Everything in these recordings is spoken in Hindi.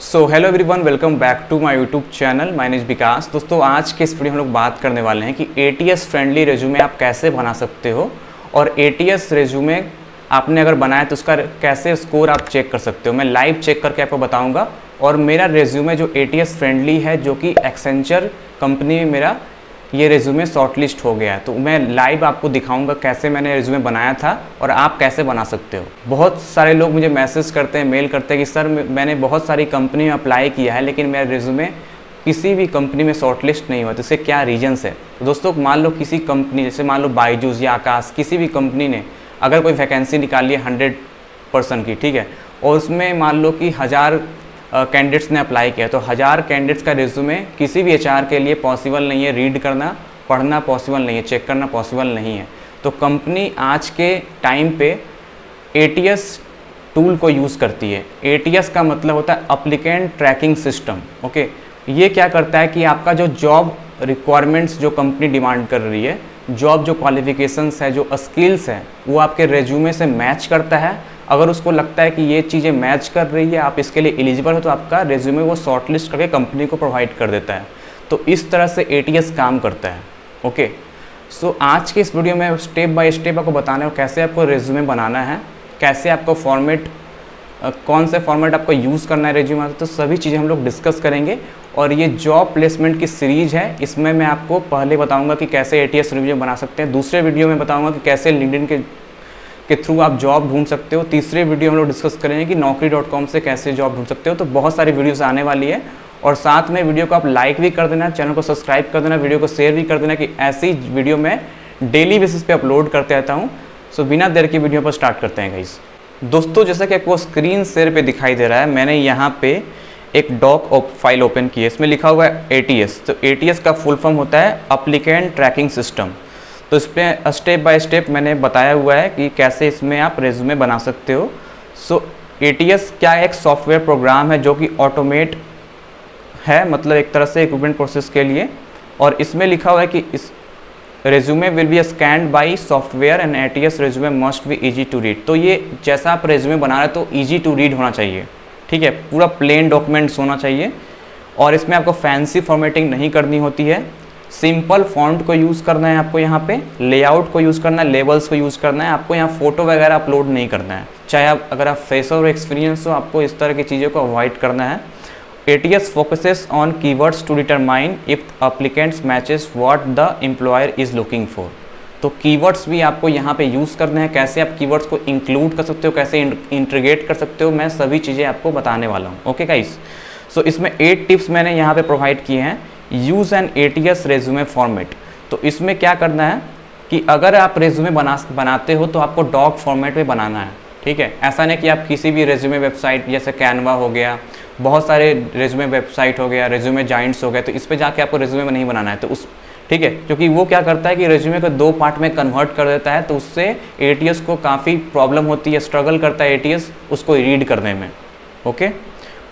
So hello everyone welcome back to my YouTube channel my name Vikas दोस्तों, आज के इस वीडियो हम लोग बात करने वाले हैं कि A T S friendly resume आप कैसे बना सकते हो और ए टी एस रेज्यूमे आपने अगर बनाया तो उसका कैसे स्कोर आप चेक कर सकते हो। मैं लाइव चेक करके आपको बताऊँगा। और मेरा रेज्यूमे जो ए टी एस फ्रेंडली है, जो कि एक्सेंचर कंपनी में मेरा ये रेज्यूमे शॉर्टलिस्ट हो गया है। तो मैं लाइव आपको दिखाऊँगा कैसे मैंने रेज्यूमे बनाया था और आप कैसे बना सकते हो। बहुत सारे लोग मुझे मैसेज करते हैं मेल करते हैं कि, सर मैंने बहुत सारी कंपनी में अप्लाई किया है, लेकिन मेरा रेज्यूमे किसी भी कंपनी में शॉर्टलिस्ट नहीं हुआ तो इससे क्या रीजन्स है? तो दोस्तों, मान लो किसी कंपनी जैसे मान लो बाईजूस या आकाश किसी भी कंपनी ने अगर कोई वैकेंसी निकाली है हंड्रेड पर्सन की, ठीक है? और उसमें मान लो कि हज़ार कैंडिडेट्स ने अप्लाई किया तो हज़ार कैंडिडेट्स का रिज्यूमे किसी भी एचआर के लिए पॉसिबल नहीं है। रीड करना, पढ़ना पॉसिबल नहीं है। चेक करना पॉसिबल नहीं है। तो कंपनी आज के टाइम पे एटीएस टूल को यूज़ करती है। एटीएस का मतलब होता है अप्लीकेंट ट्रैकिंग सिस्टम ओके ये क्या करता है कि आपका जो जॉब रिक्वायरमेंट्स जो कंपनी डिमांड कर रही है जॉब जो क्वालिफिकेशंस है, जो स्किल्स है, वो आपके रेज्यूमे से मैच करता है। अगर उसको लगता है कि ये चीज़ें मैच कर रही है आप इसके लिए एलिजिबल हो तो आपका रेज्यूमे वो शॉर्ट लिस्ट करके कंपनी को प्रोवाइड कर देता है। तो इस तरह से एटीएस काम करता है ओके सो so, आज के इस वीडियो में स्टेप बाय स्टेप आपको बताना है कैसे आपको रेज्यूमे बनाना है कैसे आपको फॉर्मेट कौन से फॉर्मेट आपको यूज़ करना है रेज्यूमे तो सभी चीज़ें हम लोग डिस्कस करेंगे। और ये जॉब प्लेसमेंट की सीरीज़ है इसमें मैं आपको पहले बताऊँगा कि कैसे ए टी रिव्यू बना सकते हैं। दूसरे वीडियो में बताऊँगा कि कैसे लिंकडिन के के थ्रू आप जॉब ढूंढ सकते हो। तीसरे वीडियो हम लोग डिस्कस करेंगे कि नौकरी डॉट कॉम से कैसे जॉब ढूंढ सकते हो। तो बहुत सारी वीडियोस आने वाली है। और साथ में वीडियो को आप लाइक भी कर देना चैनल को सब्सक्राइब कर देना वीडियो को शेयर भी कर देना कि ऐसी वीडियो मैं डेली बेसिस पे अपलोड करते रहता हूँ। सो बिना देर की वीडियो पर स्टार्ट करते हैं गाइस दोस्तों, जैसा कि आपको स्क्रीन शेयर पे दिखाई दे रहा है, मैंने यहाँ पे एक डॉक फ़ाइल ओपन की है। इसमें लिखा हुआ है एटीएस तो एटीएस का फुल फॉर्म होता है अप्लीकेंट ट्रैकिंग सिस्टम तो इस पर स्टेप बाय स्टेप मैंने बताया हुआ है कि कैसे इसमें आप रेज्यूमे बना सकते हो। सो एटीएस क्या एक सॉफ्टवेयर प्रोग्राम है जो कि ऑटोमेट है मतलब एक तरह से इक्विपमेंट प्रोसेस के लिए? और इसमें लिखा हुआ है कि इस resume will be scanned by software and A T S resume must be easy to read तो ये जैसा आप रेज्यूमे बना रहे हो तो ईजी टू रीड होना चाहिए। ठीक है? पूरा प्लेन डॉक्यूमेंट्स होना चाहिए। और इसमें आपको फैंसी फॉर्मेटिंग नहीं करनी होती है। सिंपल फॉन्ट को यूज़ करना है आपको यहाँ पे, लेआउट को यूज़ करना है, लेबल्स को यूज़ करना है, आपको यहाँ फ़ोटो वगैरह अपलोड नहीं करना है। चाहे आप, अगर आप फेस और एक्सपीरियंस हो, आपको इस तरह की चीज़ों को अवॉइड करना है। A T S focuses on keywords to determine if applicants matches what the employer is looking for तो कीवर्ड्स भी आपको यहाँ पे यूज़ करने हैं। कैसे आप कीवर्ड्स को इंक्लूड कर सकते हो, कैसे इंट्रीगेट कर सकते हो, मैं सभी चीज़ें आपको बताने वाला हूँ। ओके गाइस सो इसमें एट टिप्स मैंने यहाँ पे प्रोवाइड किए हैं। Use an A T S resume format तो इसमें क्या करना है कि अगर आप रेज्यूमे बना, बनाते हो तो आपको डॉग फॉर्मेट में बनाना है, ठीक है? ऐसा नहीं कि आप किसी भी रेज्यूमे वेबसाइट जैसे कैनवा हो गया, बहुत सारे रेज्यूमे वेबसाइट हो गया रेज्यूमे जॉइंट्स हो गए तो इस पर जाके आपको रेज्यूमे नहीं बनाना है। तो उस, ठीक है? क्योंकि वो क्या करता है कि रेज्यूमे को दो पार्ट में कन्वर्ट कर देता है तो उससे ATS को काफ़ी प्रॉब्लम होती है स्ट्रगल करता है ए उसको रीड करने में ओके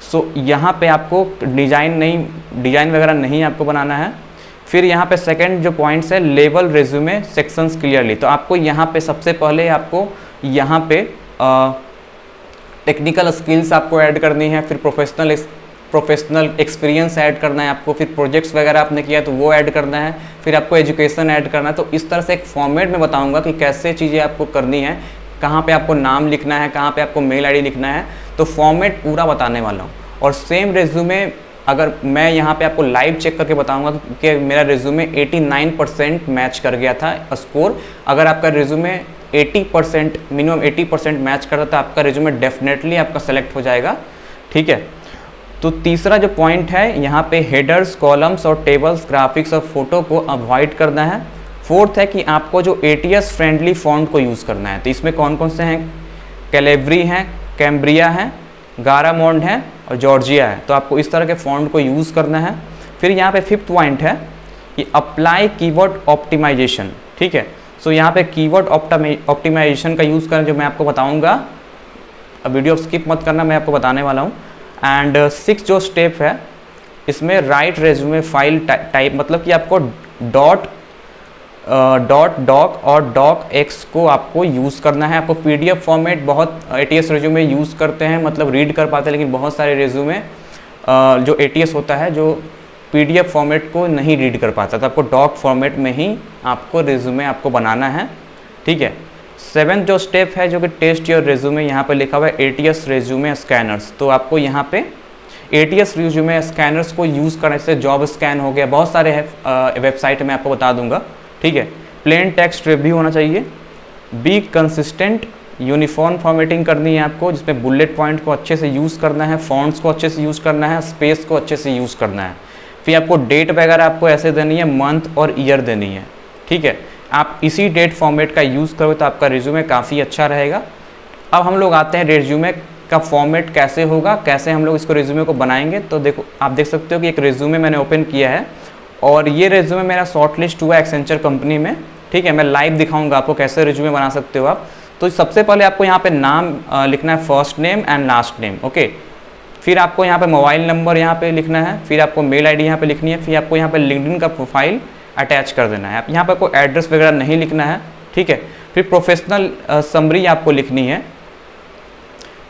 सो यहाँ पे आपको डिज़ाइन नहीं डिज़ाइन वगैरह नहीं आपको बनाना है। फिर यहाँ पे सेकंड जो पॉइंट्स है लेवल रेज्यूमे सेक्शंस क्लियरली तो आपको यहाँ पे सबसे पहले आपको यहाँ पे टेक्निकल स्किल्स आपको ऐड करनी है, फिर प्रोफेशनल प्रोफेशनल एक्सपीरियंस ऐड करना है आपको, फिर प्रोजेक्ट्स वगैरह आपने किया तो वो ऐड करना है, फिर आपको एजुकेशन ऐड करना है। तो इस तरह से एक फॉर्मेट में बताऊँगा कि कैसे चीज़ें आपको करनी है, कहाँ पे आपको नाम लिखना है, कहाँ पे आपको मेल आईडी लिखना है। तो फॉर्मेट पूरा बताने वाला हूँ। और सेम रेज्यूमे अगर मैं यहाँ पे आपको लाइव चेक करके बताऊँगा कि मेरा रेज्यूमे 89 परसेंट मैच कर गया था स्कोर अगर आपका resume 80 percent minimum 80 percent match करता था, आपका रेज्यूमे डेफिनेटली आपका सेलेक्ट हो जाएगा। ठीक है? तो तीसरा जो पॉइंट है, यहाँ पे हेडर्स कॉलम्स और टेबल्स ग्राफिक्स और फ़ोटो को अवॉइड करना है। फोर्थ है कि आपको जो एटीएस फ्रेंडली फॉन्ट को यूज़ करना है। तो इसमें कौन कौन से हैं? कैलेवरी हैं कैम्ब्रिया हैं, गारामोंड है और जॉर्जिया है। तो आपको इस तरह के फॉन्ट को यूज़ करना है। फिर यहाँ पे फिफ्थ पॉइंट है कि अप्लाई कीवर्ड ऑप्टिमाइजेशन ठीक है? सो यहाँ पे कीवर्ड ऑप्टिमाइजेशन का यूज़ करना जो मैं आपको बताऊँगा। वीडियो स्किप मत करना, मैं आपको बताने वाला हूँ। एंड सिक्स जो स्टेप है, इसमें राइट रेज्यूमे फ़ाइल टाइप मतलब कि आपको डॉट डॉट डॉक और डॉक एक्स को आपको यूज़ करना है। आपको एफ़ फॉर्मेट बहुत A T S resume use करते हैं मतलब रीड कर पाते हैं, लेकिन बहुत सारे रेज्यूमे जो एटीएस होता है, जो पीडीएफ फॉर्मेट को नहीं रीड कर पाता। तो आपको डॉक फॉर्मेट में ही आपको रिज्यूमे आपको बनाना है। ठीक है? सेवन जो स्टेप है, जो कि टेस्ट योर रेज्यूमे यहाँ पर लिखा हुआ है A T S resume scanners तो आपको यहाँ पे A T S resume scanners को यूज़ करने से जॉब स्कैन हो गया। बहुत सारे वेबसाइट में आपको बता दूँगा। ठीक है? प्लेन टेक्स्ट भी होना चाहिए। बी कंसिस्टेंट यूनिफॉर्म फॉर्मेटिंग करनी है आपको जिसमें बुलेट पॉइंट को अच्छे से यूज़ करना है फॉन्ट्स को अच्छे से यूज़ करना है स्पेस को अच्छे से यूज़ करना है। फिर आपको डेट वगैरह आपको ऐसे देनी है मंथ और ईयर देनी है। ठीक है? आप इसी डेट फॉर्मेट का यूज़ करो तो आपका रिज्यूमे काफ़ी अच्छा रहेगा। अब हम लोग आते हैं रिज्यूमे का फॉर्मेट कैसे होगा, कैसे हम लोग इसको रिज्यूमे को बनाएँगे तो देखो, आप देख सकते हो कि एक रिज्यूमे मैंने ओपन किया है। और ये रिज्यूमे मेरा शॉर्ट लिस्ट हुआ एक्सेंचर कंपनी में। ठीक है, मैं लाइव दिखाऊँगा आपको कैसे रिज्यूमे बना सकते हो आप। तो सबसे पहले आपको यहाँ पे नाम लिखना है first name and last name okay फिर आपको यहाँ पे मोबाइल नंबर यहाँ पे लिखना है, फिर आपको मेल आईडी यहाँ पे लिखनी है, फिर आपको यहाँ पे लिंकडिन का प्रोफ़ाइल अटैच कर देना है। आप यहाँ पर कोई एड्रेस वगैरह नहीं लिखना है, ठीक है? फिर प्रोफेशनल समरी आपको लिखनी है।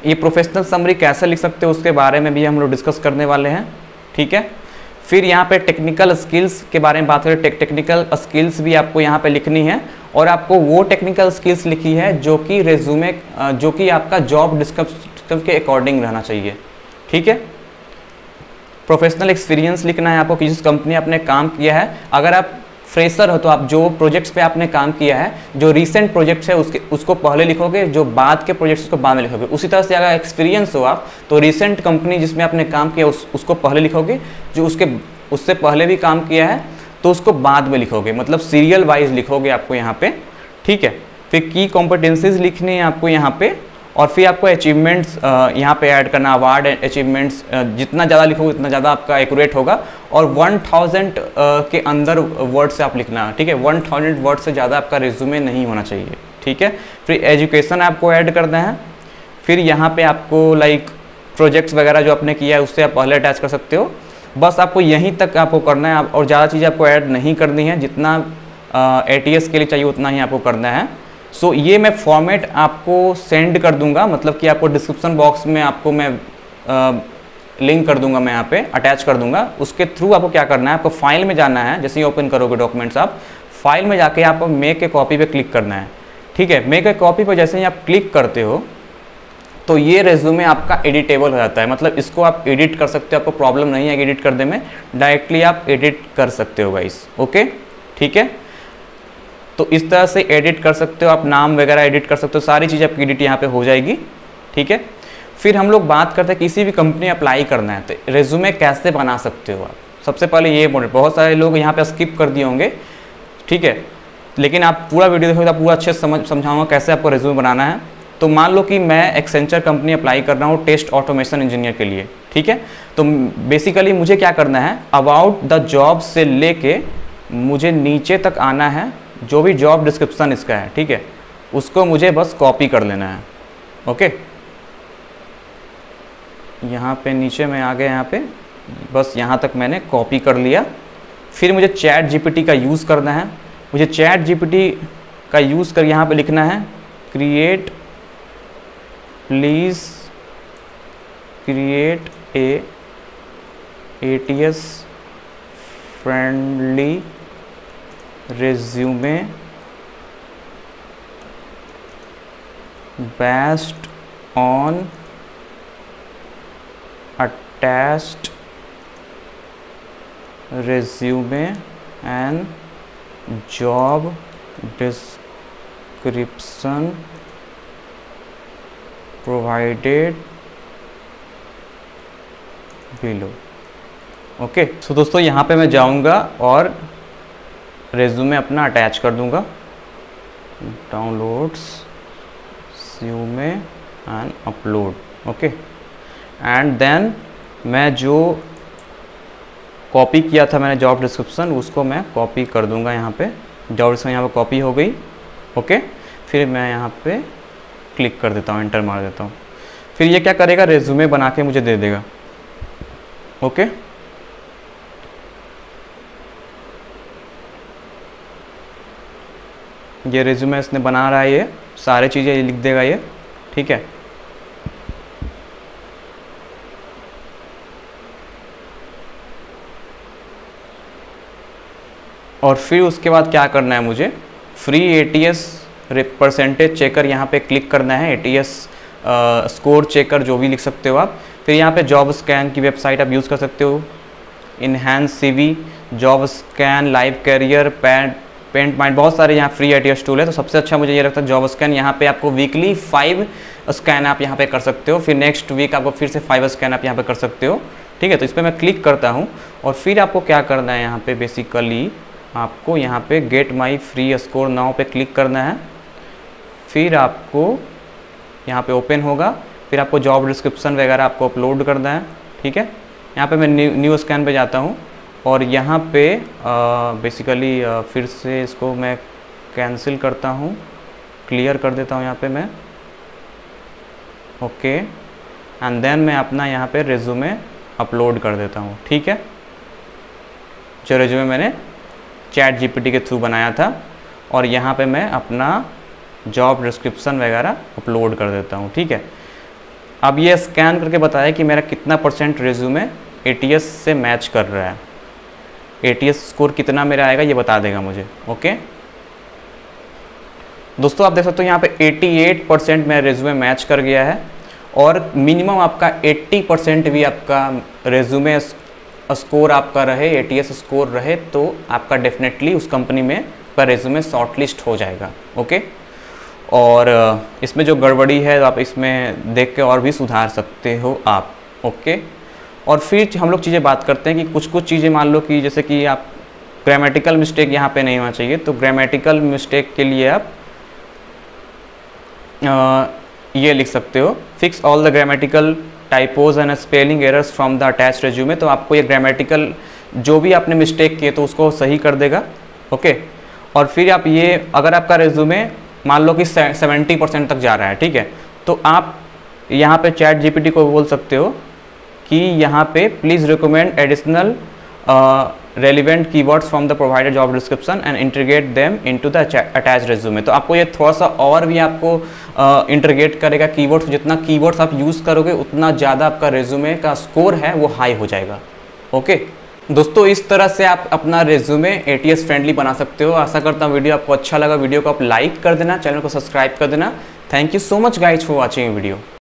ये प्रोफेशनल समरी कैसे लिख सकते हो उसके बारे में भी हम लोग डिस्कस करने वाले हैं, ठीक है? फिर यहाँ पे टेक्निकल स्किल्स के बारे में बात करें टेक, टेक्निकल स्किल्स भी आपको यहाँ पे लिखनी है और आपको वो टेक्निकल स्किल्स लिखी है जो कि रेज्यूमे जो कि आपका जॉब डिस्क्रिप्शन के अकॉर्डिंग रहना चाहिए। ठीक है? प्रोफेशनल एक्सपीरियंस लिखना है आपको किस कंपनी आपने काम किया है अगर आप फ्रेशर हो तो आप जो प्रोजेक्ट्स पे आपने काम किया है जो रीसेंट प्रोजेक्ट्स है उसके उसको पहले लिखोगे जो बाद के प्रोजेक्ट्स को बाद में लिखोगे। उसी तरह से अगर एक्सपीरियंस हो आप तो रीसेंट कंपनी जिसमें आपने काम किया उस, उसको पहले लिखोगे जो उसके उससे पहले भी काम किया है तो उसको बाद में लिखोगे। मतलब सीरियल वाइज लिखोगे आपको यहाँ पे ठीक है? फिर की कॉम्पिटेंसीज लिखनी है आपको यहाँ पे और फिर आपको अचीवमेंट्स यहाँ पे ऐड करना अवार्ड अचीवमेंट्स जितना ज़्यादा लिखोगे, उतना ज़्यादा आपका एक्यूरेट होगा। और 1000 के अंदर वर्ड से आप लिखना, ठीक है? 1000 वर्ड से ज़्यादा आपका रिज्यूमे नहीं होना चाहिए, ठीक है? फिर एजुकेशन आपको ऐड करना है। फिर यहाँ पे आपको लाइक प्रोजेक्ट्स वगैरह जो आपने किया है, उससे आप पहले अटैच कर सकते हो। बस आपको यहीं तक आपको करना है, और ज़्यादा चीज़ें आपको ऐड नहीं करनी है। जितना एटीएस के लिए चाहिए, उतना ही आपको करना है। सो so, ये मैं फॉर्मेट आपको सेंड कर दूँगा मतलब कि आपको डिस्क्रिप्शन बॉक्स में आपको मैं लिंक कर दूँगा मैं यहाँ पे अटैच कर दूँगा। उसके थ्रू आपको क्या करना है? आपको फ़ाइल में जाना है जैसे ही ओपन करोगे डॉक्यूमेंट्स आप फ़ाइल में जाके आप मेक ए कॉपी पे क्लिक करना है। ठीक है? मेक ए कॉपी पर जैसे ही आप क्लिक करते हो तो ये रेज्यूमे आपका एडिटेबल हो जाता है। मतलब इसको आप एडिट कर सकते हो आपको प्रॉब्लम नहीं है एडिट करने में। डायरेक्टली आप एडिट कर सकते हो गाइस ओके ठीक है? तो इस तरह से एडिट कर सकते हो, आप नाम वगैरह एडिट कर सकते हो, सारी चीज़ आपकी एडिट यहाँ पे हो जाएगी, ठीक है? फिर हम लोग बात करते हैं किसी भी कंपनी अप्लाई करना है तो रेज्यूमे कैसे बना सकते हो आप? सबसे पहले ये बोले बहुत सारे लोग यहाँ पे स्किप कर दिए होंगे, ठीक है? लेकिन आप पूरा वीडियो देखोगे तो पूरा अच्छे समझ, समझाऊँगा कैसे आपको रेज्यूमे बनाना है। तो मान लो कि मैं एक्सेंचर कंपनी अप्लाई कर रहा हूँ टेस्ट ऑटोमेशन इंजीनियर के लिए, ठीक है? तो बेसिकली मुझे क्या करना है अबाउट द जॉब से लेके मुझे नीचे तक आना है जो भी जॉब डिस्क्रिप्शन इसका है, ठीक है? उसको मुझे बस कॉपी कर लेना है ओके यहाँ पे नीचे में आ गया, यहाँ पे। बस यहाँ तक मैंने कॉपी कर लिया। फिर मुझे चैट जीपीटी का यूज़ करना है। मुझे चैट जीपीटी का यूज़ कर यहाँ पे लिखना है। Create please create a A T S friendly resume based on attached resume and job description provided below okay so दोस्तों, यहाँ पे मैं जाऊँगा और रेज्यूमे अपना अटैच कर दूँगा। Downloads resume and upload okay and then मैं जो कॉपी किया था मैंने जॉब डिस्क्रिप्शन उसको मैं कॉपी कर दूँगा यहाँ पे। जॉब डिस्क्रिप्शन यहाँ पे कॉपी हो गई ओके फिर मैं यहाँ पे क्लिक कर देता हूँ एंटर मार देता हूँ। फिर ये क्या करेगा? रेज्यूमे बना के मुझे दे देगा ओके ये रिज्यूमे इसने बना रहा है ये, सारे चीज़ें लिख देगा ये, ठीक है? और फिर उसके बाद क्या करना है मुझे? फ्री एटीएस परसेंटेज चेकर यहाँ पे क्लिक करना है एटीएस स्कोर चेकर जो भी लिख सकते हो आप। फिर यहाँ पे जॉब स्कैन की वेबसाइट आप यूज़ कर सकते हो। Enhance CV job scan live career pad paint mind बहुत सारे यहाँ फ्री आई टूल है तो सबसे अच्छा मुझे ये लगता है जॉब स्कैन यहाँ पे आपको वीकली फाइव स्कैन आप यहाँ पे कर सकते हो, फिर नेक्स्ट वीक आपको फिर से फाइव स्कैन आप यहाँ पे कर सकते हो, ठीक है? तो इस पर मैं क्लिक करता हूँ और फिर आपको क्या करना है यहाँ पे बेसिकली आपको यहाँ पे get my free score now पे क्लिक करना है, फिर आपको यहाँ पे ओपन होगा, फिर आपको जॉब डिस्क्रिप्शन वगैरह आपको अपलोड करना है, ठीक है? यहाँ पे मैं न्यू न्यू स्कैन पे जाता हूँ और यहाँ पे बेसिकली फिर से इसको मैं कैंसिल करता हूँ। क्लियर कर देता हूँ यहाँ पे मैं। ओके एंड देन मैं अपना यहाँ पे रेज्यूमे अपलोड कर देता हूँ। ठीक है? जो रेज्यूमे मैंने चैट जीपीटी के थ्रू बनाया था, और यहाँ पे मैं अपना जॉब डिस्क्रिप्सन वगैरह अपलोड कर देता हूँ। ठीक है? अब ये स्कैन करके बताया कि मेरा कितना परसेंट रेज्यूमे ए से मैच कर रहा है। ATS स्कोर कितना मेरा आएगा, ये बता देगा मुझे ओके दोस्तों, आप देख सकते हो यहाँ पे 88 परसेंट मेरा रेज्यूमे मैच कर गया है और मिनिमम आपका 80 परसेंट भी आपका रेज्यूमे स्कोर आपका रहे ATS स्कोर रहे तो आपका डेफिनेटली उस कंपनी में पर रेज्यूमे शॉर्टलिस्ट हो जाएगा ओके और इसमें जो गड़बड़ी है, आप इसमें देख के और भी सुधार सकते हो आप ओके और फिर हम लोग चीज़ें बात करते हैं कि कुछ कुछ चीज़ें मान लो कि जैसे कि आप ग्रामेटिकल मिस्टेक यहाँ पे नहीं होना चाहिए तो ग्रामेटिकल मिस्टेक के लिए आप आ, ये लिख सकते हो fix all the grammatical typos and spelling errors from the attach resume तो आपको ये ग्रामेटिकल जो भी आपने मिस्टेक किए तो उसको सही कर देगा ओके? और फिर आप ये अगर आपका रेज्यूमे मान लो कि सेवेंटी परसेंट तक जा रहा है ठीक है? तो आप यहाँ पे चैट जीपीटी को बोल सकते हो कि यहाँ पे please recommend additional relevant keywords from the provided job description and integrate them into the attach resume तो आपको ये थोड़ा सा और भी आपको इंटीग्रेट uh, करेगा कीवर्ड्स जितना कीवर्ड्स आप यूज़ करोगे उतना ज़्यादा आपका रेज्यूमे का स्कोर है वो हाई हो जाएगा. ओके दोस्तों इस तरह से आप अपना resume A T S friendly बना सकते हो. आशा करता हूँ वीडियो आपको अच्छा लगा. वीडियो को आप लाइक कर देना. चैनल को सब्सक्राइब कर देना. Thank you so much guys for watching video